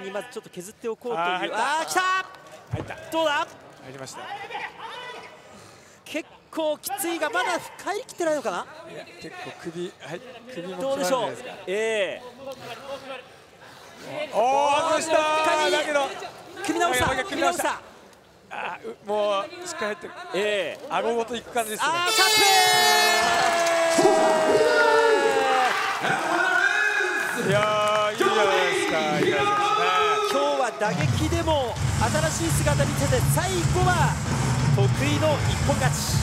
にまずちょっと削っておこうという。ああー来た。入った。どうだ？入りました。結構きついがまだ帰りきってないのかな？結構首はい首もどうでしょう？決まるんじゃないですか。えおお外した？ーだけど。え組み直した。組み直した。あもうしっかり入ってる。ええ。顎ごといく感じですね。あーカップいやーいいじゃないですか打撃でも新しい姿見せて最後は得意の一本勝ち。